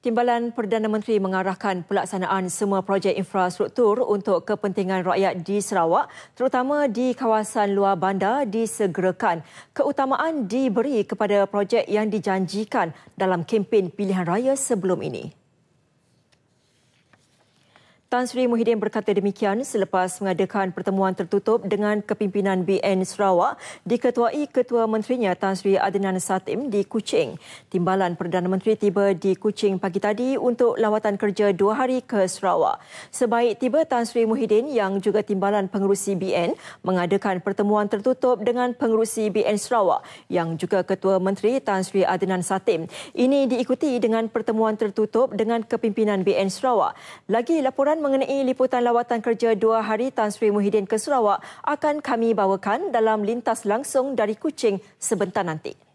Timbalan Perdana Menteri mengarahkan pelaksanaan semua projek infrastruktur untuk kepentingan rakyat di Sarawak, terutama di kawasan luar bandar disegerakan. Keutamaan diberi kepada projek yang dijanjikan dalam kempen pilihan raya sebelum ini. Tan Sri Muhyiddin berkata demikian selepas mengadakan pertemuan tertutup dengan kepimpinan BN Sarawak diketuai Ketua Menterinya Tan Sri Adnan Satim di Kuching. Timbalan Perdana Menteri tiba di Kuching pagi tadi untuk lawatan kerja dua hari ke Sarawak. Sebaik tiba Tan Sri Muhyiddin yang juga timbalan pengurusi BN mengadakan pertemuan tertutup dengan pengurusi BN Sarawak yang juga Ketua Menteri Tan Sri Adnan Satim. Ini diikuti dengan pertemuan tertutup dengan kepimpinan BN Sarawak. Lagi laporan mengenai liputan lawatan kerja dua hari Tan Sri Muhyiddin ke Sarawak akan kami bawakan dalam lintas langsung dari Kuching sebentar nanti.